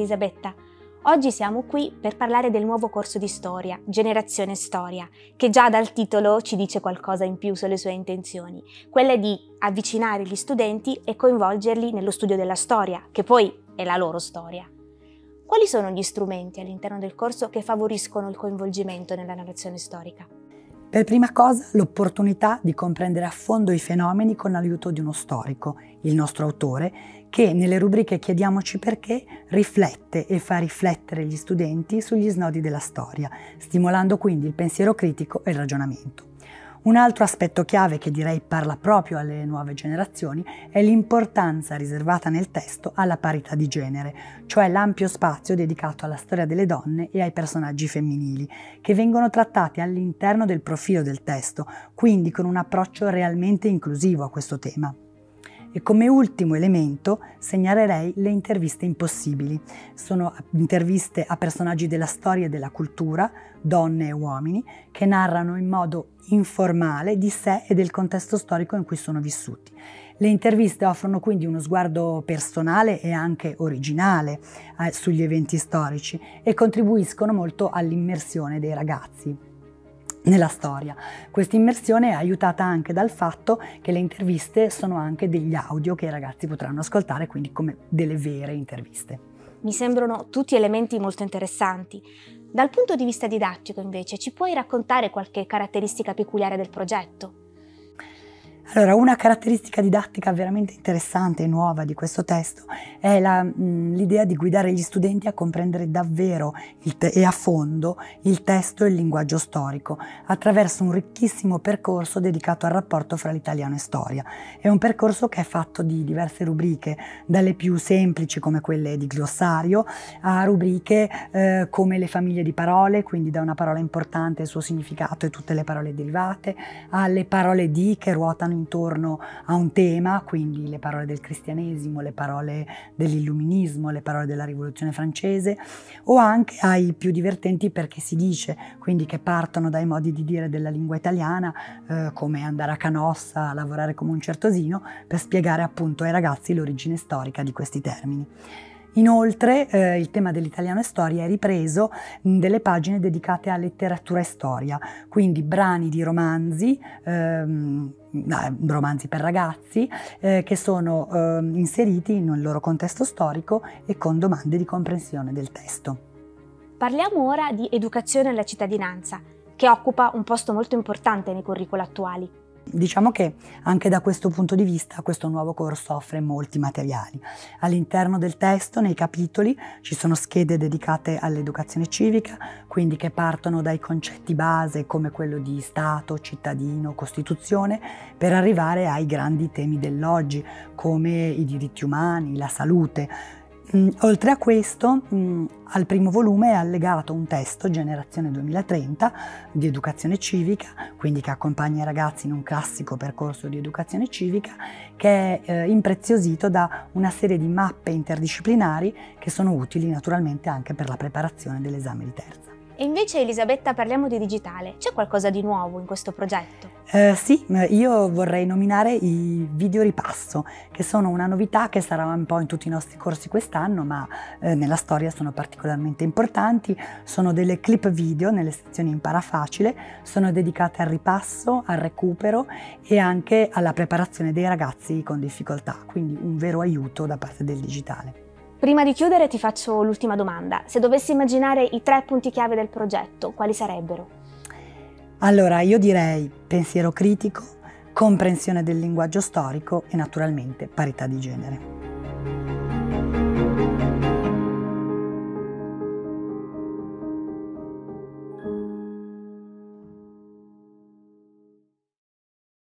Elisabetta. Oggi siamo qui per parlare del nuovo corso di storia, Generazione Storia, che già dal titolo ci dice qualcosa in più sulle sue intenzioni, quelle di avvicinare gli studenti e coinvolgerli nello studio della storia, che poi è la loro storia. Quali sono gli strumenti all'interno del corso che favoriscono il coinvolgimento nella narrazione storica? Per prima cosa l'opportunità di comprendere a fondo i fenomeni con l'aiuto di uno storico, il nostro autore, che nelle rubriche Chiediamoci perché riflette e fa riflettere gli studenti sugli snodi della storia, stimolando quindi il pensiero critico e il ragionamento. Un altro aspetto chiave che direi parla proprio alle nuove generazioni è l'importanza riservata nel testo alla parità di genere, cioè l'ampio spazio dedicato alla storia delle donne e ai personaggi femminili, che vengono trattati all'interno del profilo del testo, quindi con un approccio realmente inclusivo a questo tema. E come ultimo elemento segnalerei le interviste impossibili. Sono interviste a personaggi della storia e della cultura, donne e uomini, che narrano in modo informale di sé e del contesto storico in cui sono vissuti. Le interviste offrono quindi uno sguardo personale e anche originale eh, sugli eventi storici e contribuiscono molto all'immersione dei ragazzi nella storia. Questa immersione è aiutata anche dal fatto che le interviste sono anche degli audio che i ragazzi potranno ascoltare, quindi come delle vere interviste. Mi sembrano tutti elementi molto interessanti. Dal punto di vista didattico, invece, ci puoi raccontare qualche caratteristica peculiare del progetto? Allora, una caratteristica didattica veramente interessante e nuova di questo testo è l'idea di guidare gli studenti a comprendere davvero e a fondo il testo e il linguaggio storico attraverso un ricchissimo percorso dedicato al rapporto fra l'italiano e storia. È un percorso che è fatto di diverse rubriche, dalle più semplici come quelle di glossario a rubriche eh, come le famiglie di parole, quindi da una parola importante il suo significato e tutte le parole derivate, alle parole di che ruotano intorno a un tema, quindi le parole del cristianesimo, le parole dell'illuminismo, le parole della rivoluzione francese, o anche ai più divertenti perché si dice, quindi che partono dai modi di dire della lingua italiana, eh, come andare a Canossa, lavorare come un certosino, per spiegare appunto ai ragazzi l'origine storica di questi termini. Inoltre eh, il tema dell'italiano e storia è ripreso in delle pagine dedicate a letteratura e storia, quindi brani di romanzi, ehm, romanzi per ragazzi, eh, che sono eh, inseriti nel loro contesto storico e con domande di comprensione del testo. Parliamo ora di educazione alla cittadinanza, che occupa un posto molto importante nei curricula attuali. Diciamo che anche da questo punto di vista questo nuovo corso offre molti materiali. All'interno del testo, nei capitoli, ci sono schede dedicate all'educazione civica, quindi che partono dai concetti base come quello di Stato, cittadino, Costituzione, per arrivare ai grandi temi dell'oggi come i diritti umani, la salute, oltre a questo, mm, al primo volume è allegato un testo, Generazione 2030, di educazione civica, quindi che accompagna i ragazzi in un classico percorso di educazione civica, che è eh, impreziosito da una serie di mappe interdisciplinari che sono utili naturalmente anche per la preparazione dell'esame di terza. E invece Elisabetta parliamo di digitale, c'è qualcosa di nuovo in questo progetto? Eh, sì, io vorrei nominare i video ripasso, che sono una novità che sarà un po' in tutti i nostri corsi quest'anno, ma eh, nella storia sono particolarmente importanti. Sono delle clip video nelle sezioni Impara Facile, sono dedicate al ripasso, al recupero e anche alla preparazione dei ragazzi con difficoltà, quindi un vero aiuto da parte del digitale. Prima di chiudere ti faccio l'ultima domanda. Se dovessi immaginare i tre punti chiave del progetto, quali sarebbero? Allora, io direi pensiero critico, comprensione del linguaggio storico e naturalmente parità di genere.